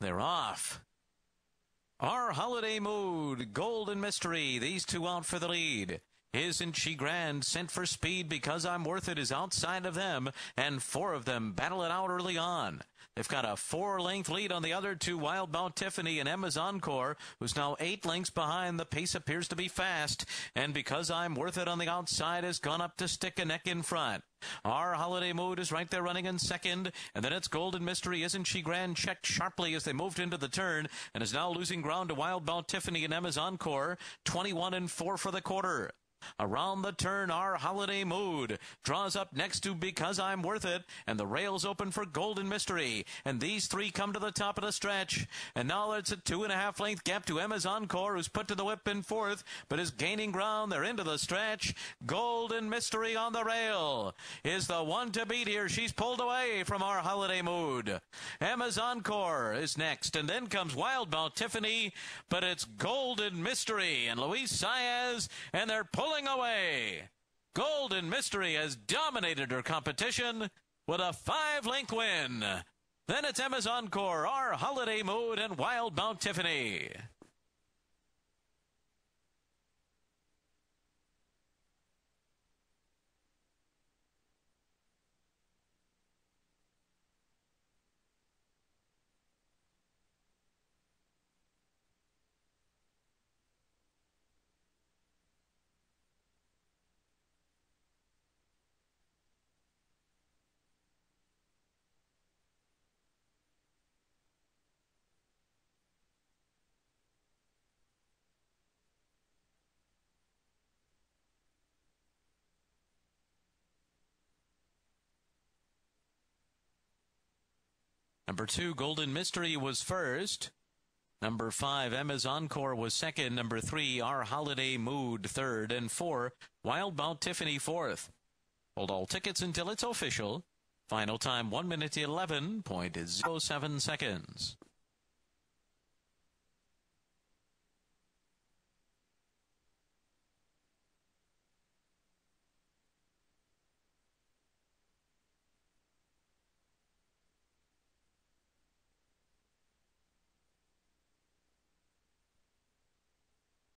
They're off. R Holiday Mood, Golden Mystery, these two out for the lead. Isn't she grand? Sent for speed because I'm worth it is outside of them, and four of them battle it out early on. They've got a four length lead on the other two, Wild Bout Tiffany and Emma's Encore, who's now eight lengths behind. The pace appears to be fast, and because I'm worth it on the outside has gone up to stick a neck in front. R Holiday Mood is right there running in second, and then it's Golden Mystery, isn't she grand? Checked sharply as they moved into the turn, and is now losing ground to Wild Bout Tiffany and Emma's Encore, 21 and 4 for the quarter. Around the turn, R Holiday Mood draws up next to Because I'm Worth It, and the rails open for Golden Mystery. And these three come to the top of the stretch. And now it's a two and a half length gap to Emma's Encore, who's put to the whip in fourth, but is gaining ground. They're into the stretch. Golden Mystery on the rail is the one to beat here. She's pulled away from R Holiday Mood. Emma's Encore is next, and then comes Wild Bout Tiffany, but it's Golden Mystery and Luis Saez, and they're pulling pulling away. Golden Mystery has dominated her competition with a five link win. Then it's Emma's Encore, R Holiday Mood, and Wild Bout Tiffany. Number two, Golden Mystery was first. Number five, Emma's Encore was second. Number three, R Holiday Mood third. And four, Wild Bout Tiffany fourth. Hold all tickets until it's official. Final time, 1 minute 11.07 seconds.